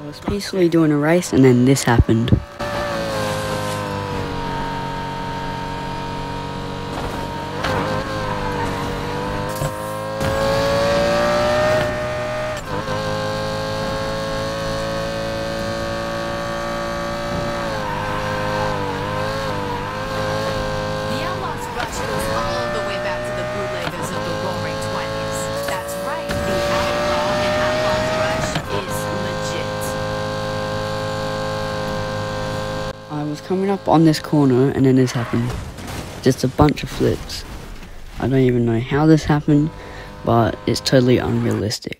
I was peacefully doing a race and then this happened. Was coming up on this corner and then this happened. Just a bunch of flips. I don't even know how this happened, but it's totally unrealistic.